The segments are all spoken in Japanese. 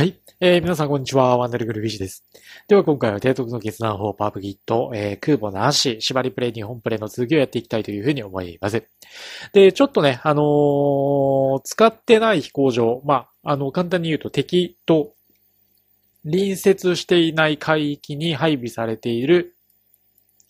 はい。えー、皆さんこんにちは。ワンダルグルビシです。では今回は提督の決断法パープギット、えー、空母なし、縛りプレイ、日本プレイの続きをやっていきたいというふうに思います。で、ちょっとね、あのー使ってない飛行場、まあ、あの、簡単に言うと敵と隣接していない海域に配備されている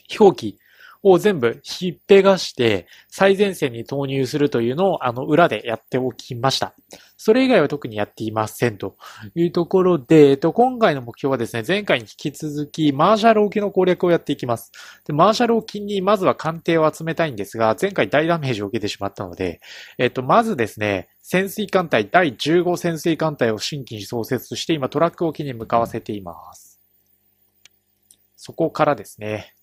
飛行機を全部ひっぺがして最前線に投入するというのをあの裏でやっておきました。それ以外は特にやっていませんというところで、えっと、今回の目標はですね、前回に引き続きマーシャル沖の攻略をやっていきます。でマーシャル沖にまずは艦艇を集めたいんですが、前回大ダメージを受けてしまったので、えっと、まずですね、潜水艦隊第15潜水艦隊を新規に創設して今トラック沖に向かわせています。そこからですね、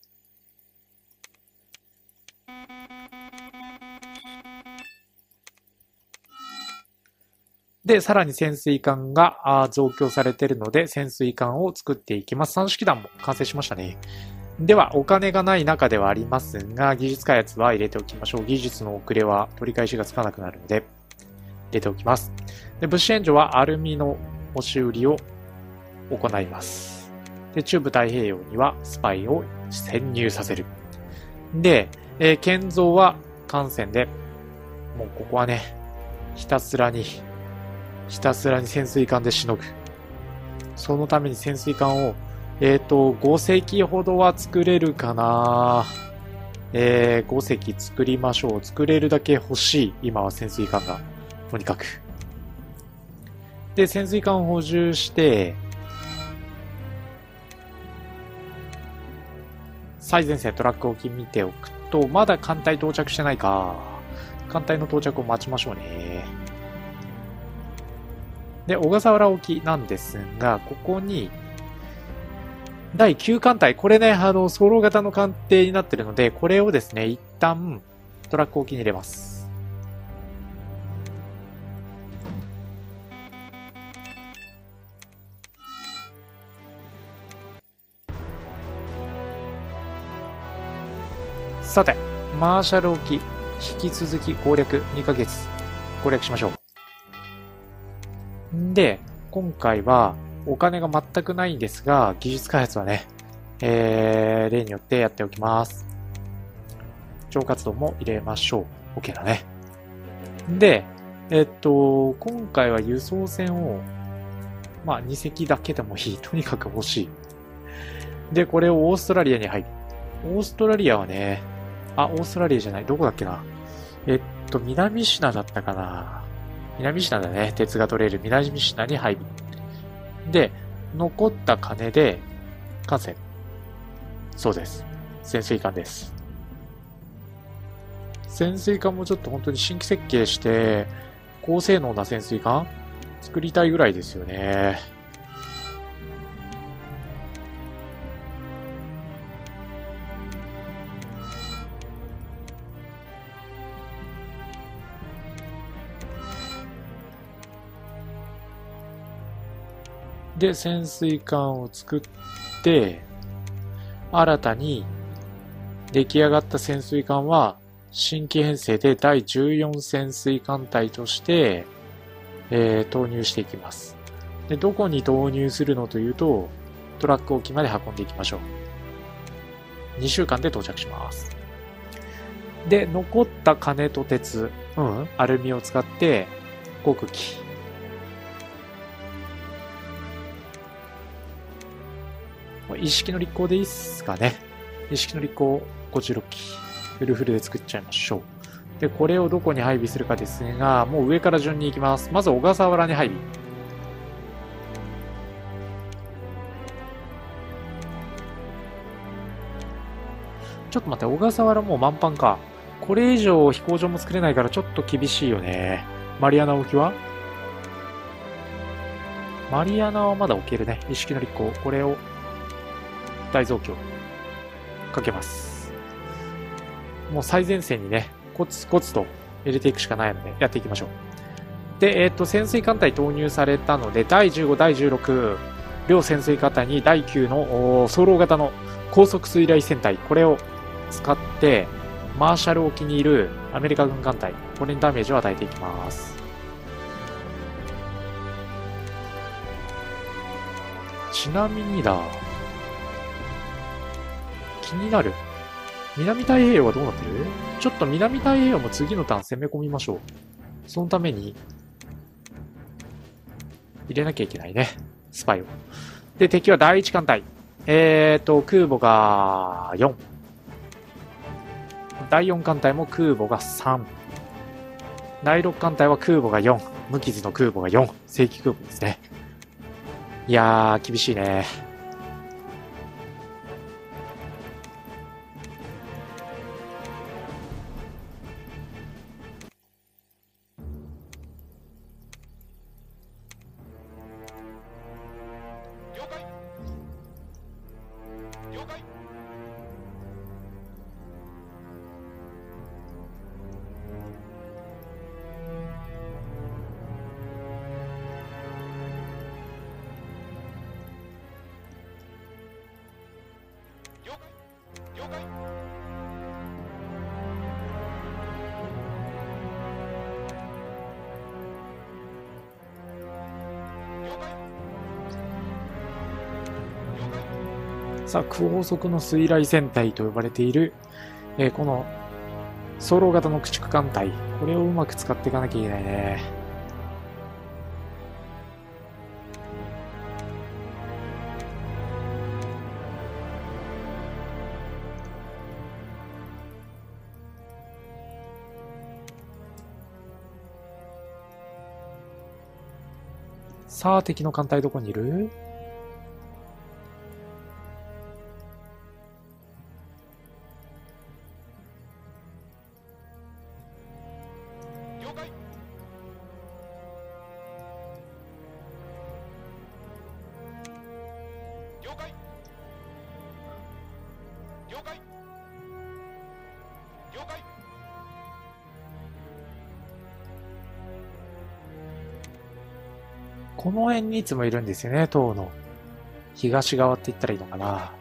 で、さらに潜水艦が増強されているので、潜水艦を作っていきます。三式弾も完成しましたね。では、お金がない中ではありますが、技術開発は入れておきましょう。技術の遅れは取り返しがつかなくなるので、入れておきます。で、物資援助はアルミの押し売りを行います。で、中部太平洋にはスパイを潜入させる。で、えー建造は艦船で、もうここはね、ひたすらにひたすらに潜水艦でしのぐ。そのために潜水艦を、えっ、と、5隻ほどは作れるかなえー、5隻作りましょう。作れるだけ欲しい。今は潜水艦が。とにかく。で、潜水艦を補充して、最前線トラック置き見ておくと、まだ艦隊到着してないか。艦隊の到着を待ちましょうね。で、小笠原沖なんですが、ここに、第9艦隊、これね、あの、ソロ型の艦艇になってるので、これをですね、一旦、トラック沖に入れます。さて、マーシャル沖、引き続き攻略2ヶ月、攻略しましょう。で、今回はお金が全くないんですが、技術開発はね、えー、例によってやっておきます。超活動も入れましょう。OK だね。で、えっと、今回は輸送船を、まあ2隻だけでもいい。とにかく欲しい。で、これをオーストラリアに入る。オーストラリアはね、あ、オーストラリアじゃない。どこだっけな。えっと、南シナだったかな。南品だね。鉄が取れる南品に配備。で、残った金で、艦船。そうです。潜水艦です。潜水艦もちょっと本当に新規設計して、高性能な潜水艦？作りたいぐらいですよね。で、潜水艦を作って、新たに出来上がった潜水艦は、新規編成で第14潜水艦隊として、えー投入していきます。で、どこに投入するのというと、トラック沖まで運んでいきましょう。2週間で到着します。で、残った金と鉄、うん、アルミを使って、航空機。もう一式の立候でいいっすかね。一式の立候56機。フルフルで作っちゃいましょう。で、これをどこに配備するかですが、もう上から順に行きます。まず小笠原に配備。ちょっと待って、小笠原もう満帆か。これ以上飛行場も作れないからちょっと厳しいよね。マリアナ沖は？マリアナはまだ置けるね。一式の立候。これを大増強かけます。もう最前線にね、コツコツと入れていくしかないので、やっていきましょう。で、えっ、と、潜水艦隊投入されたので、第15、第16、両潜水艦隊に第9のおーソロ型の高速水雷戦隊、これを使って、マーシャル沖にいるアメリカ軍艦隊、これにダメージを与えていきます。ちなみにだ。気になる。南太平洋はどうなってる？ちょっと南太平洋も次のターン攻め込みましょう。そのために、入れなきゃいけないね。スパイを。で、敵は第一艦隊。えーと、空母が4。第4艦隊も空母が3。第6艦隊は空母が4。無傷の空母が4。正規空母ですね。いやー、厳しいね。さあ、高速の水雷戦隊と呼ばれている、えー、この、ソロ型の駆逐艦隊。これをうまく使っていかなきゃいけないね。さあ、敵の艦隊どこにいる？辺にいつもいるんですよね、塔の。東側って言ったらいいのかな。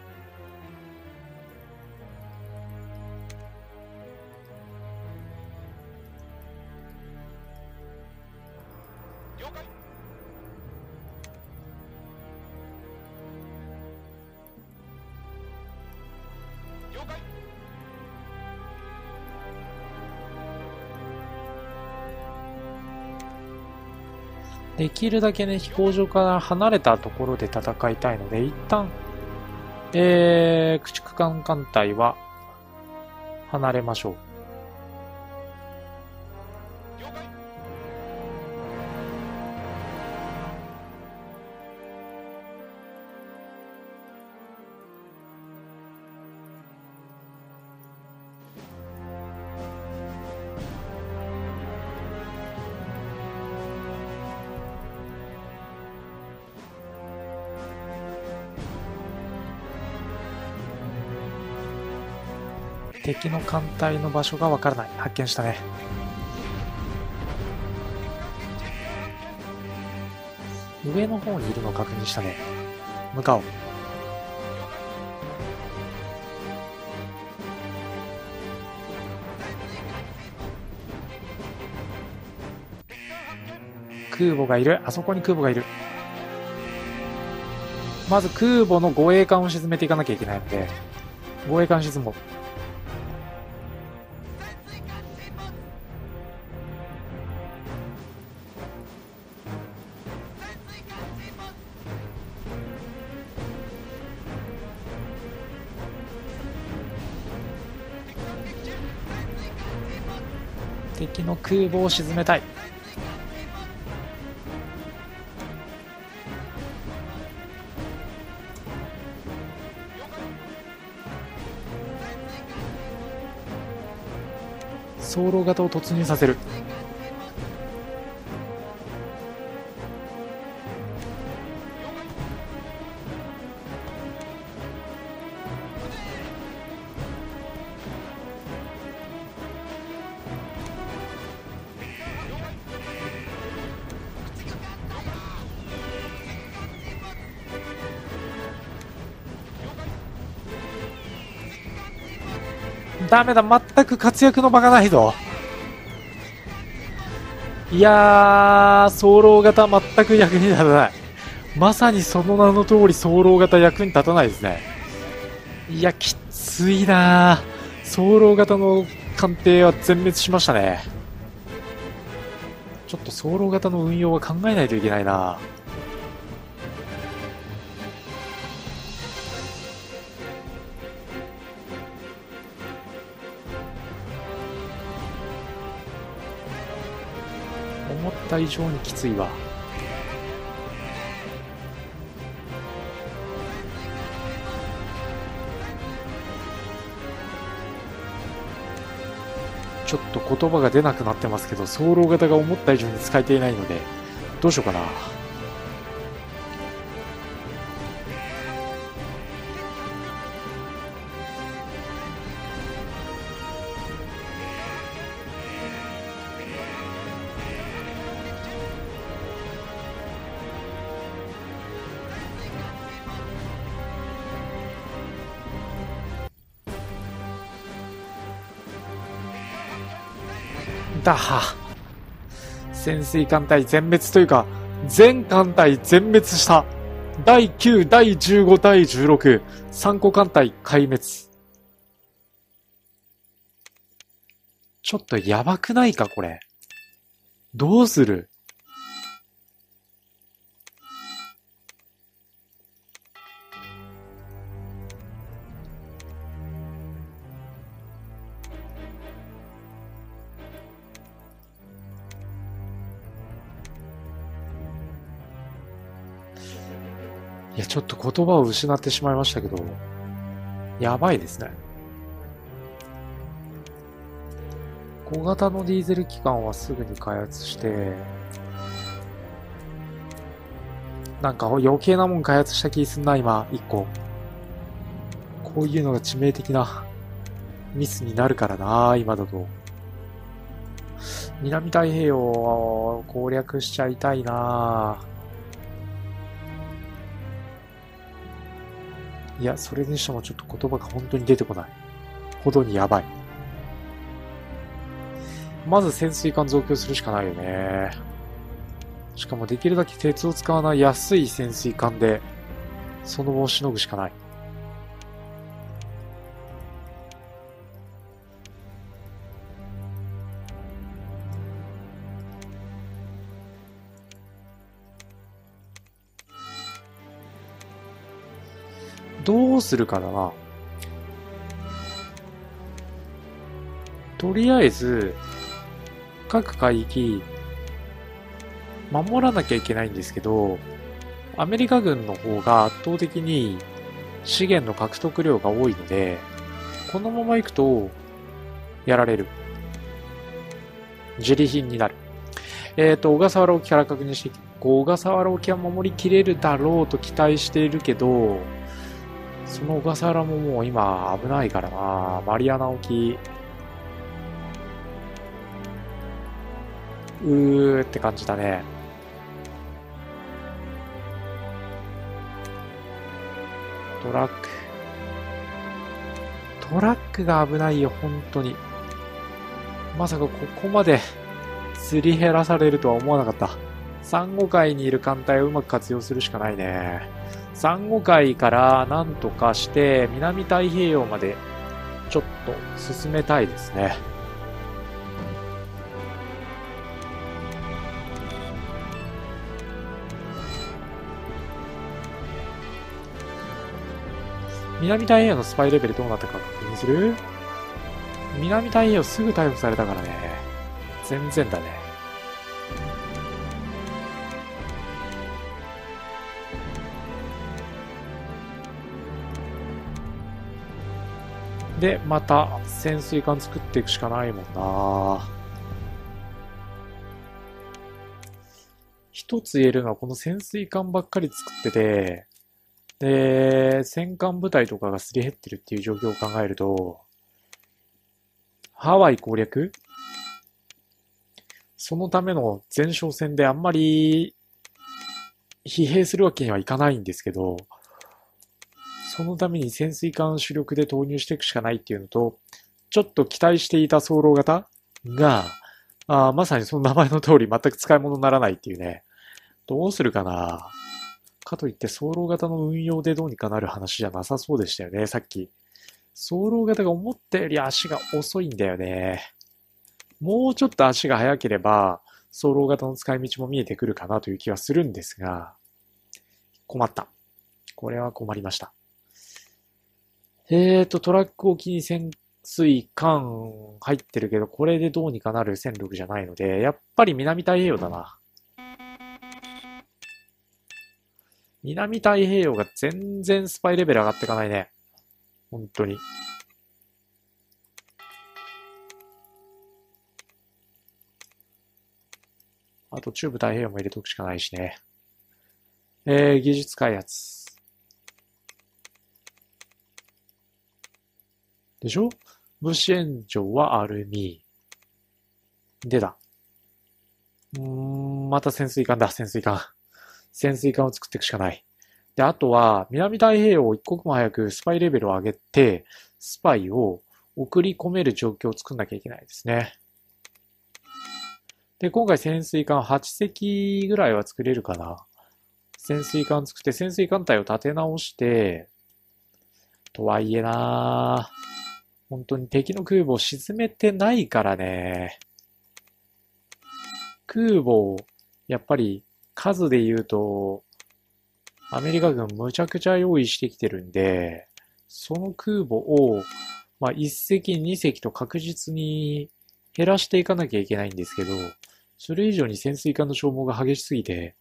できるだけね、飛行場から離れたところで戦いたいので、一旦、えー、駆逐艦艦隊は離れましょう。敵の艦隊の場所がわからない。発見したね。上の方にいるのを確認したね。向かおう。空母がいる。あそこに空母がいる。まず空母の護衛艦を沈めていかなきゃいけないので、護衛艦沈もう。空母を沈めたい。走路型を突入させる。ダメだ、全く活躍の場がないぞ。いやー、早漏型全く役に立たない。まさにその名の通り、早漏型役に立たないですね。いや、きついな早漏型の艦艇は全滅しましたね。ちょっと早漏型の運用は考えないといけないな思った以上にきついわ。ちょっと言葉が出なくなってますけど、早漏型が思った以上に使えていないので、どうしようかな。た。潜水艦隊全滅というか、全艦隊全滅した。第9、第15、第16、3個艦隊壊滅。ちょっとやばくないか、これ。どうする？言葉を失ってしまいましたけど、やばいですね。小型のディーゼル機関はすぐに開発して、なんか余計なもん開発した気すんな、今、一個。こういうのが致命的なミスになるからな、今だと。南太平洋を攻略しちゃいたいなぁ。いや、それにしてもちょっと言葉が本当に出てこない。ほどにやばい。まず潜水艦増強するしかないよね。しかもできるだけ鉄を使わない安い潜水艦で、その後をしのぐしかない。どうするかだな。とりあえず、各海域、守らなきゃいけないんですけど、アメリカ軍の方が圧倒的に資源の獲得量が多いので、このまま行くと、やられる。自利品になる。えっ、ー、と、小笠原沖から確認して、小笠原沖は守りきれるだろうと期待しているけど、その小笠原ももう今危ないからな。マリアナ沖。うーって感じだね。トラック。トラックが危ないよ、本当に。まさかここまですり減らされるとは思わなかった。サンゴ海にいる艦隊をうまく活用するしかないね。サンゴ海からなんとかして南太平洋までちょっと進めたいですね。南太平洋のスパイレベルどうなったか確認する？南太平洋すぐ逮捕されたからね。全然だね。で、また潜水艦作っていくしかないもんな。一つ言えるのはこの潜水艦ばっかり作ってて、で、戦艦部隊とかがすり減ってるっていう状況を考えると、ハワイ攻略？そのための前哨戦であんまり疲弊するわけにはいかないんですけど、そのために潜水艦主力で投入していくしかないっていうのと、ちょっと期待していた走路型が、あまさにその名前の通り全く使い物にならないっていうね。どうするかな？かといって走路型の運用でどうにかなる話じゃなさそうでしたよね、さっき。走路型が思ったより足が遅いんだよね。もうちょっと足が速ければ、走路型の使い道も見えてくるかなという気はするんですが、困った。これは困りました。えーと、トラック沖に潜水艦入ってるけど、これでどうにかなる戦力じゃないので、やっぱり南太平洋だな。南太平洋が全然スパイレベル上がっていかないね。本当に。あと、中部太平洋も入れとくしかないしね。えー、技術開発。でしょ？物資援助はアルミ。でだ。うーん、また潜水艦だ、潜水艦。潜水艦を作っていくしかない。で、あとは、南太平洋を一刻も早くスパイレベルを上げて、スパイを送り込める状況を作んなきゃいけないですね。で、今回潜水艦8隻ぐらいは作れるかな。潜水艦作って潜水艦隊を立て直して、とはいえなぁ本当に敵の空母を沈めてないからね。空母を、やっぱり数で言うと、アメリカ軍むちゃくちゃ用意してきてるんで、その空母を、まあ、1隻、2隻と確実に減らしていかなきゃいけないんですけど、それ以上に潜水艦の消耗が激しすぎて、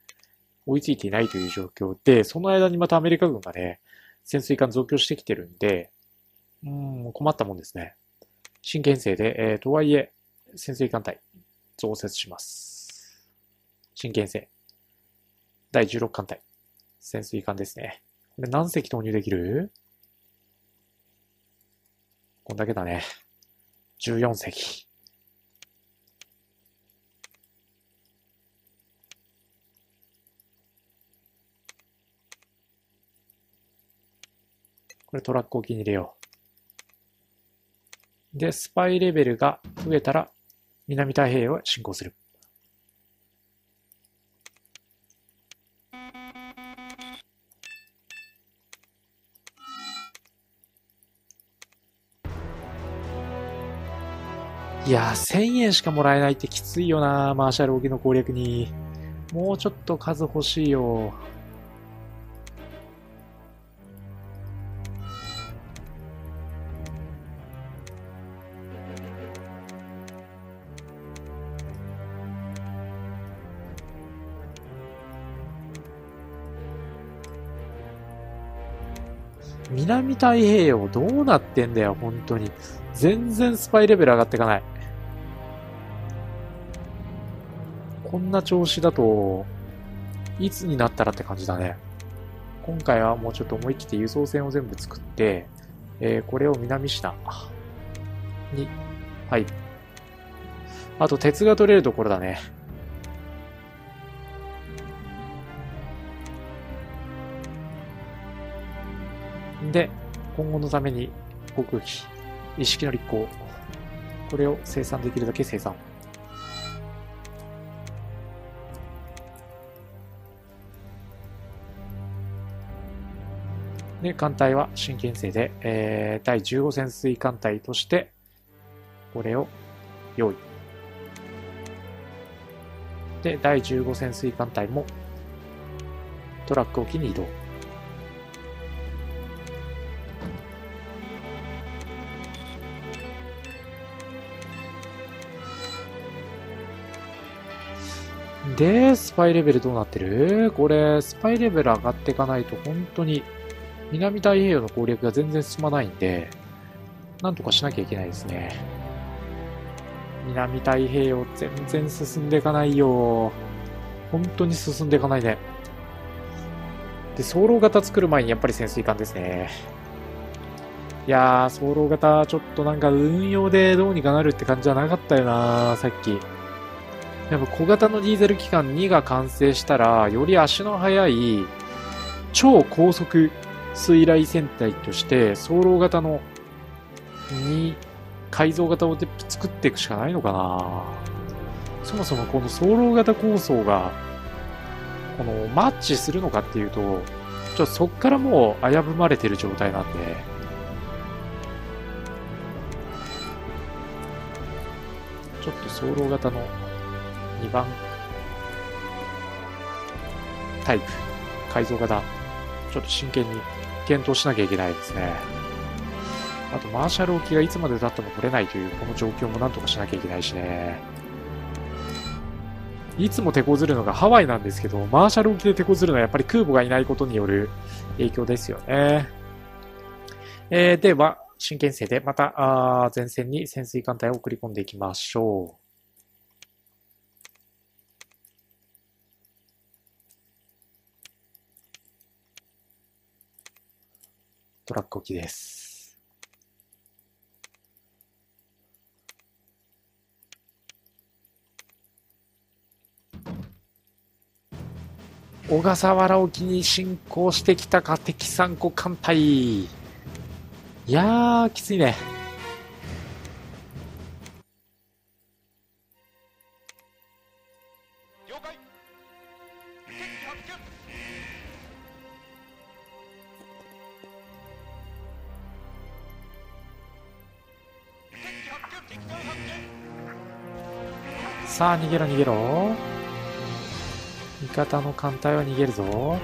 追いついていないという状況で、その間にまたアメリカ軍がね、潜水艦増強してきてるんで、うん、困ったもんですね。新編成で、えー、とはいえ、潜水艦隊、増設します。新編成。第16艦隊。潜水艦ですね。これ何隻投入できる？こんだけだね。14隻。これトラック置きに入れよう。で、スパイレベルが増えたら、南太平洋へ進行する。いやー、1000円しかもらえないってきついよな、マーシャル沖の攻略に。もうちょっと数欲しいよ。南太平洋どうなってんだよ、本当に。全然スパイレベル上がっていかない。こんな調子だと、いつになったらって感じだね。今回はもうちょっと思い切って輸送船を全部作って、えー、これを南下に、はい。あと鉄が取れるところだね。で、今後のために航空機、意識の立候これを生産できるだけ生産。で、艦隊は新建成で、えー、第15潜水艦隊として、これを用意。で、第15潜水艦隊もトラック沖に移動。で、スパイレベルどうなってる？これ、スパイレベル上がっていかないと本当に南太平洋の攻略が全然進まないんで、なんとかしなきゃいけないですね。南太平洋全然進んでいかないよ。本当に進んでいかないね。で、走路型作る前にやっぱり潜水艦ですね。いやー、走路型ちょっとなんか運用でどうにかなるって感じじゃなかったよなさっき。やっぱ小型のディーゼル機関2が完成したら、より足の速い超高速水雷戦隊として、走路型の2改造型を作っていくしかないのかな。そもそもこの走路型構想がこのマッチするのかっていうと、ちょっとそっからもう危ぶまれてる状態なんで、ちょっと走路型の2番タイプ、改造型、ちょっと真剣に検討しなきゃいけないですね。あと、マーシャル沖がいつまで経っても取れないというこの状況もなんとかしなきゃいけないしね。いつも手こずるのがハワイなんですけど、マーシャル沖で手こずるのはやっぱり空母がいないことによる影響ですよね。えー、では、真剣生でまたあ前線に潜水艦隊を送り込んでいきましょう。トラック置きです。小笠原沖に侵攻してきたか敵三個艦隊。いやー、きついね。さあ、逃げろ逃げろ。味方の艦隊は逃げるぞ。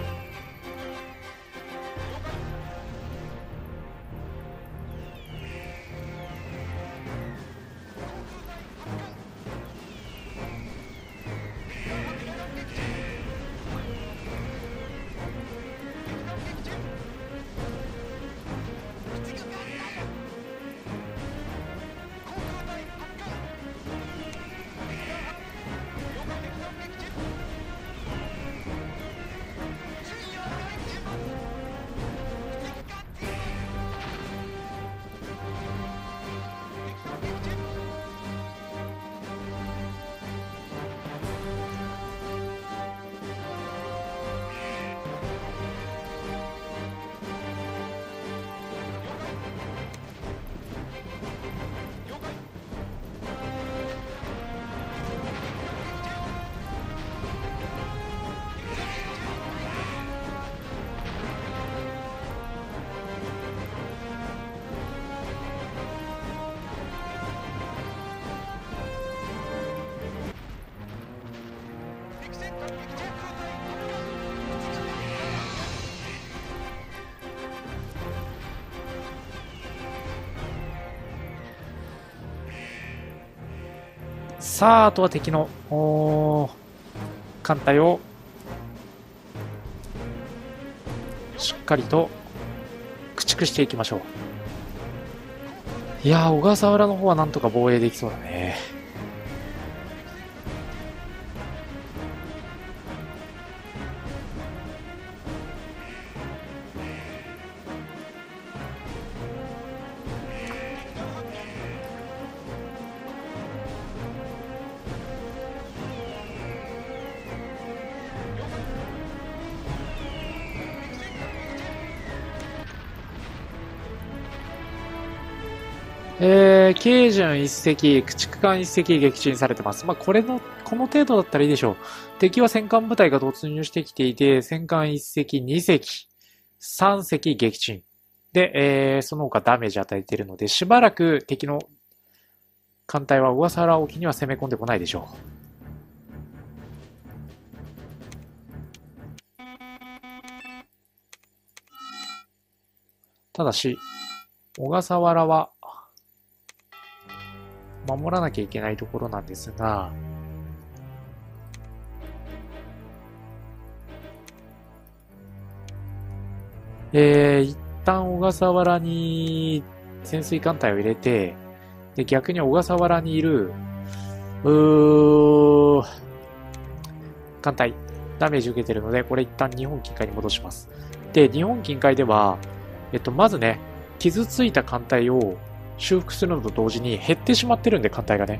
さあ、あとは敵の、艦隊を、しっかりと駆逐していきましょう。いやー、小笠原の方はなんとか防衛できそうだね。軽順一隻、駆逐艦一隻撃沈されてます。まあ、これの、この程度だったらいいでしょう。敵は戦艦部隊が突入してきていて、戦艦一隻、二隻、三隻撃沈。で、えー、その他ダメージ与えているので、しばらく敵の艦隊は小笠原沖には攻め込んでこないでしょう。ただし、小笠原は守らなきゃいけないところなんですが、えー、一旦小笠原に潜水艦隊を入れて、で、逆に小笠原にいる、うー、艦隊、ダメージ受けてるので、これ一旦日本近海に戻します。で、日本近海では、えっと、まずね、傷ついた艦隊を修復するのと同時に減ってしまってるんで、艦隊がね。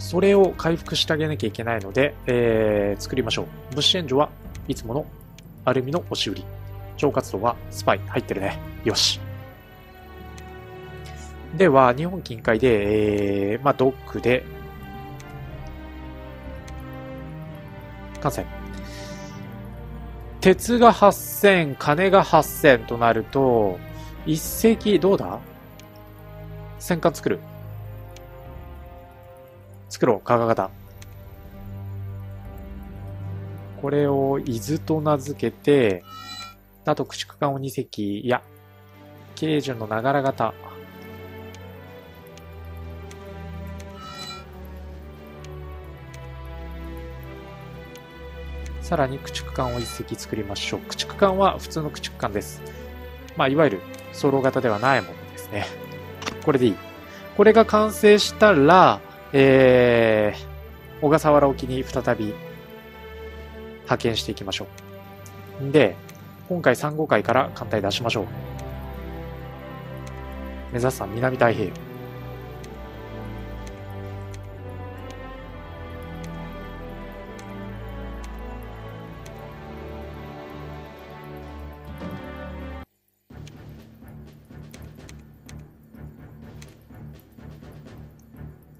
それを回復してあげなきゃいけないので、えー、作りましょう。物資援助はいつものアルミの押し売り。超活動はスパイ入ってるね。よし。では、日本近海で、えー、まあ、ドックで、完成。鉄が8000、金が8000となると、一石、どうだ？戦艦作る。作ろう、加賀型。これを伊豆と名付けて、あと駆逐艦を2隻、いや、慶順のながら型。さらに駆逐艦を1隻作りましょう。駆逐艦は普通の駆逐艦です。まあ、いわゆるソロ型ではないものですね。これでいい。これが完成したら、えー、小笠原沖に再び派遣していきましょう。で、今回3号海から艦隊出しましょう。目指すは南太平洋。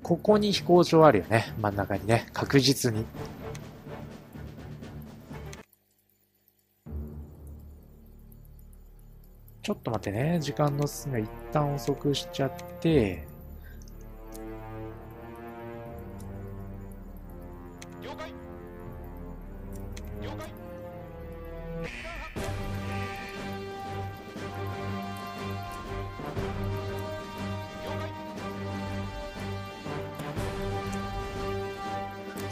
ここに飛行場あるよね。真ん中にね。確実に。ちょっと待ってね。時間の進みを一旦遅くしちゃって、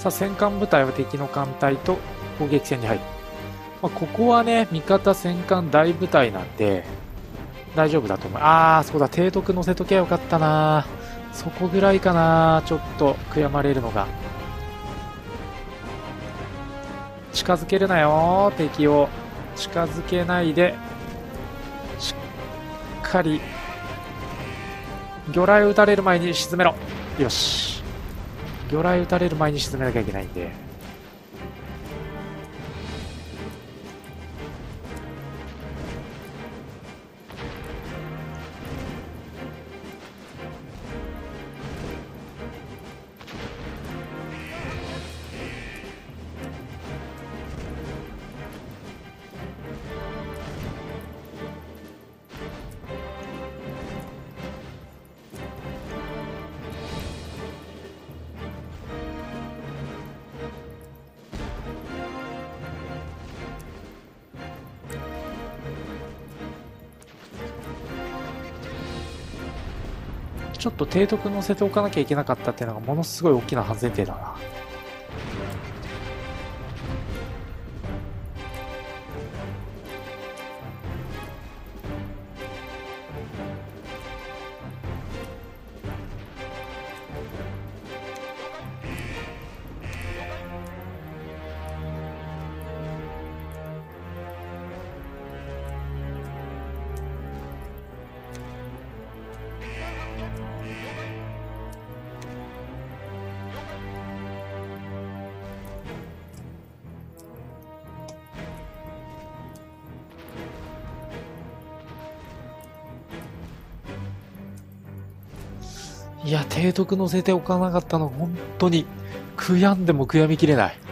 さあ、戦艦部隊は敵の艦隊と攻撃戦に入る。まあ、ここはね、味方戦艦大部隊なんで、大丈夫だと思う。あー、そうだ、提督乗せときゃよかったなそこぐらいかなちょっと悔やまれるのが。近づけるなよ、敵を。近づけないで、しっかり、魚雷撃たれる前に沈めろ。よし。魚雷撃たれる前に沈めなきゃいけないんで、ょっと提督乗せておかなきゃいけなかったっていうのがものすごい大きな反省点だな。いや、提督乗せておかなかったの、本当に、悔やんでも悔やみきれない。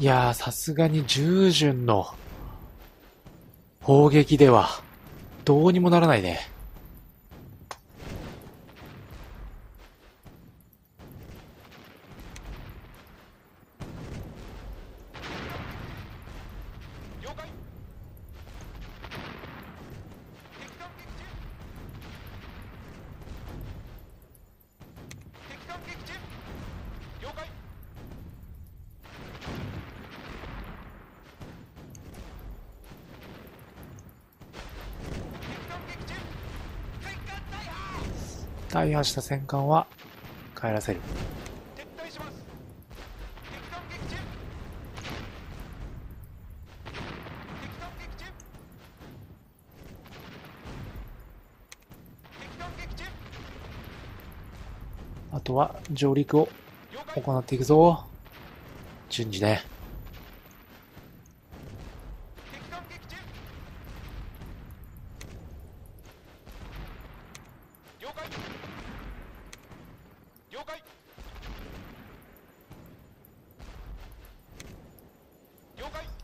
いやー、さすがに従順の砲撃ではどうにもならないね。大破した戦艦は帰らせる。あとは上陸を行っていくぞ。順次ね。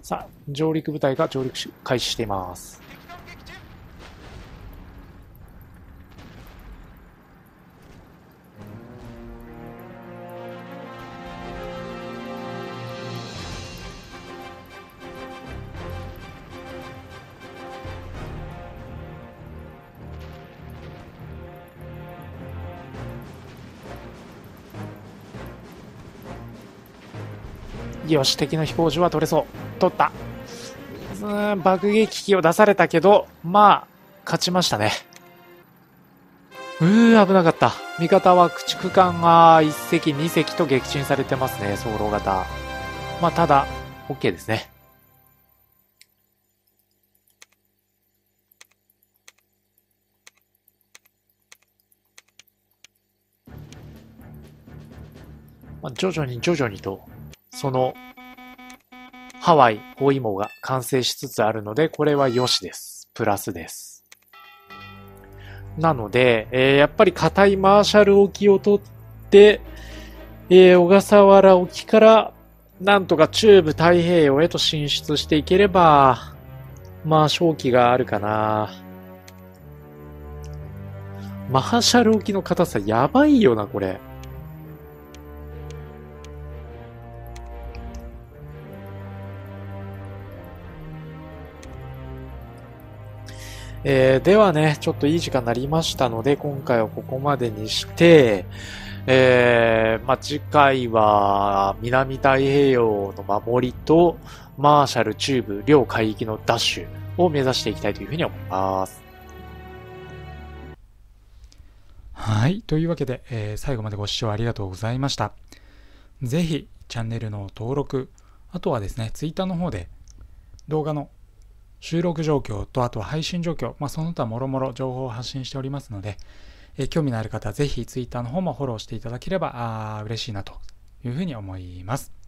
さあ、上陸部隊が上陸し開始しています。よし、敵の飛行時は取れそう。取った。ん、爆撃機を出されたけど、まあ、勝ちましたね。うー、危なかった。味方は駆逐艦が1隻、2隻と撃沈されてますね、走路型。まあ、ただ、OK ですね。まあ、徐々に徐々にとそのハワイ包囲網が完成しつつあるので、これは良しです。プラスです。なので、えー、やっぱり硬いマーシャル沖を取って、えー、小笠原沖からなんとか中部太平洋へと進出していければ、まあ勝機があるかな。マーシャル沖の硬さやばいよな、これ。えー、ではね、ちょっといい時間になりましたので、今回はここまでにして、えー、まあ、次回は南太平洋の守りとマーシャル中部両海域のダッシュを目指していきたいというふうに思います。はい。というわけで、えー、最後までご視聴ありがとうございました。ぜひ、チャンネルの登録、あとはですね、ツイッターの方で動画の収録状況とあとは配信状況、まあ、その他もろもろ情報を発信しておりますので、え興味のある方はぜひ Twitter の方もフォローしていただければ嬉しいなというふうに思います。